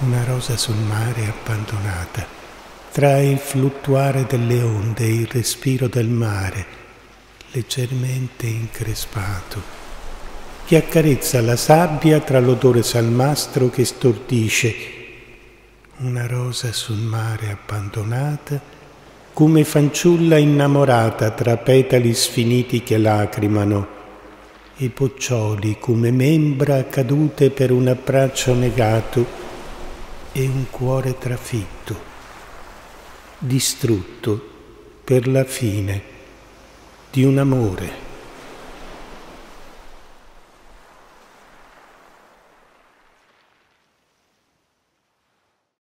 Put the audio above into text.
una rosa sul mare abbandonata, tra il fluttuare delle onde e il respiro del mare, leggermente increspato, che accarezza la sabbia tra l'odore salmastro che stordisce, una rosa sul mare abbandonata, come fanciulla innamorata tra petali sfiniti che lacrimano, e boccioli come membra cadute per un abbraccio negato, e un cuore trafitto, distrutto per la fine di un amore.